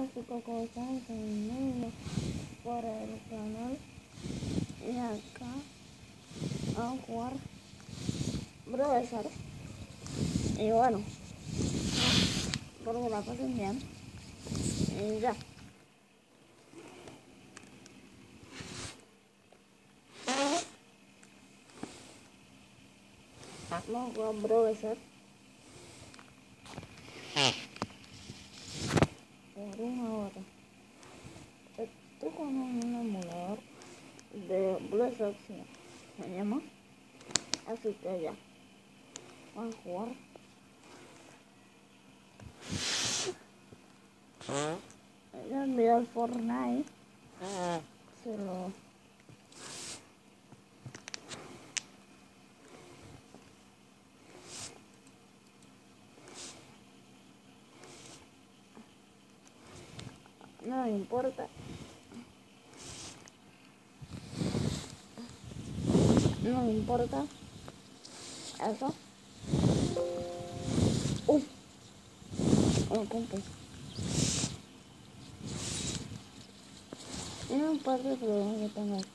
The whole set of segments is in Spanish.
En por el canal y acá a jugar y bueno espero que la pasen bien. Y ya. Vamos a jugar por una hora estoy con un emulador de Blizzard se llama así que ya. Vamos a jugar. Envió el Fortnite. Se lo no me importa no me importa. Eso. Uy oh, compa Hay un par de problemas que tengo el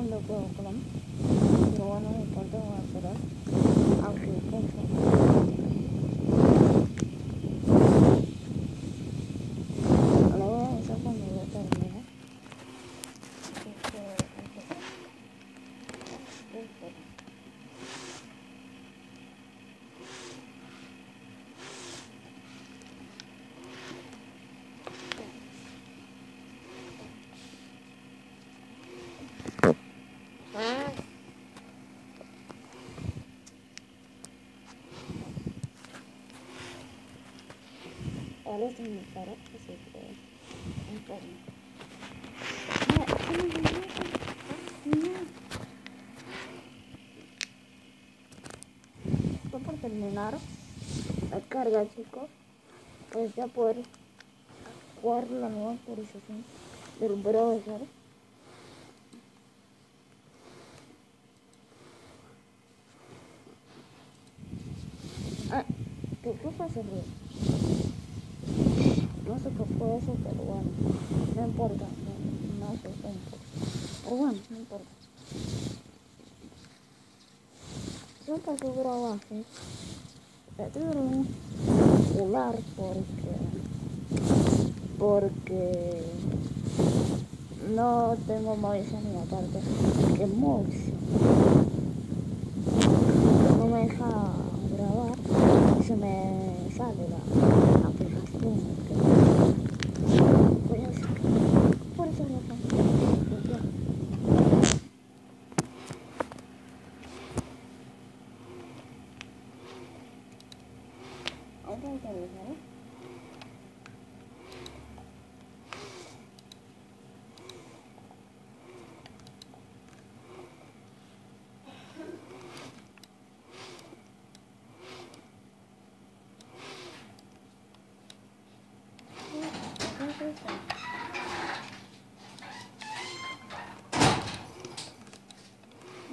cuando puedo clam. Pero bueno, me importa, voy a esperar. Aunque pienso. Se me para, así que enfermo. Esto por terminar la carga, chicos. Pues ya poder jugar la nueva actualización del browser. Ah, ¿qué qué pasa? No sé qué fue eso, pero bueno, no importa, no, no sé qué importa. Pero bueno, no importa. Yo pasé grabaje, tuvieron celular porque, porque no tengo Movistar ni aparte que Movistar no me deja grabar y se me sale la aplicación. que- Voy a hacer que- Por esa razón. pues ya. Hay que.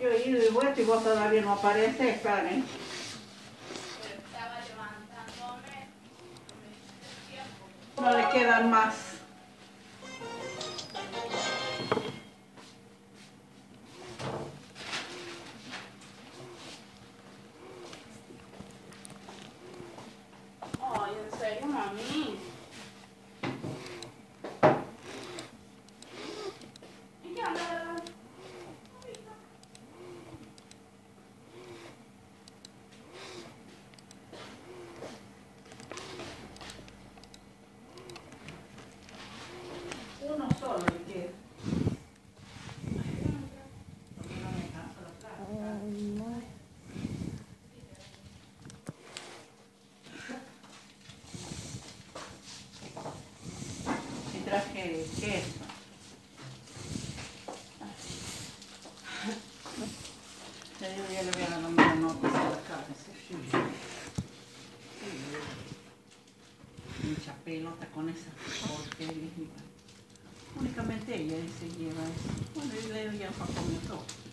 Yo he ido y vuelto y vos todavía no apareces, Karen. No le quedan más. Ay, en serio, mami. ¿Y qué anda? Que queso. Ya yo ya le voy a dar una nota a la cabeza. Mucha pelota con esa porquería. Únicamente ella se lleva eso. Bueno, y Leo ya fue comió todo.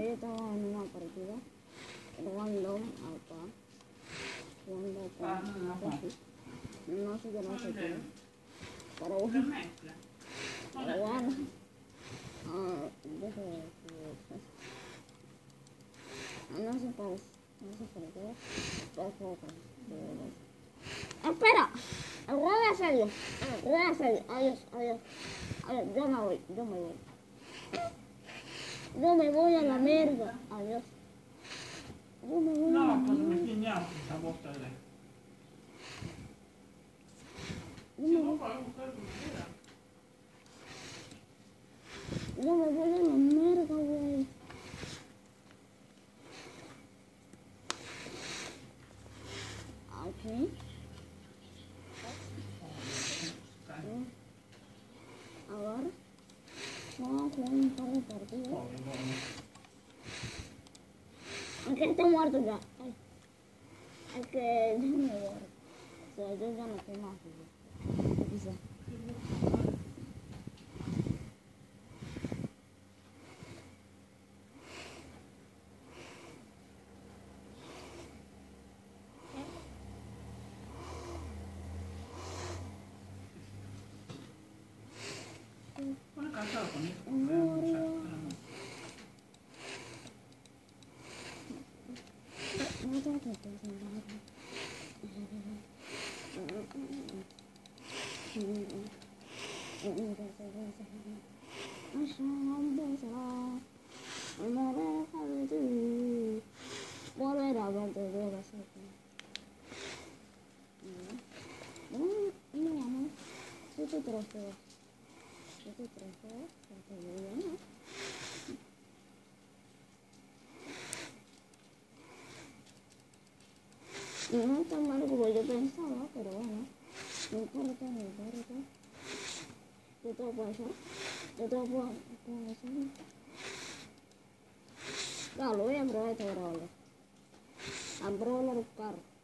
Una partida jugando al pan. Jugando Ah, con no, sé qué, no sé qué. Pero Se bueno, pero bueno. Ah, deja de decir. No se parece. No. Pero fue con- Espera, voy a hacerlo. Voy a hacerlo. Adiós, adiós. Adiós, yo me voy, yo me voy. Yo me voy a la mierda. Adiós. Yo me voy a la No, pues me mierda. tiñamos esa bota de... Me voy, yo me voy a la mierda, güey. Ok. Ahora vamos a jugar un par de partidos. Aunque esté muerto ya. Ay. Es que yo me voy. O sea, yo ya no estoy más. güey. Quizá. Bueno, cansado con esto. Veamos, ya, esperamos. No tengo que pensar nada. Volver a verte de la sopa. No, no, no. Siete trofeos. Siete trofeos. Porque yo ya no. No es tan malo como yo pensaba, pero bueno. No importa, no importa. Yo te lo puedo hacer. Yo te lo puedo, puedo hacer. No, lo voy a probar este brawler. A brawler carro.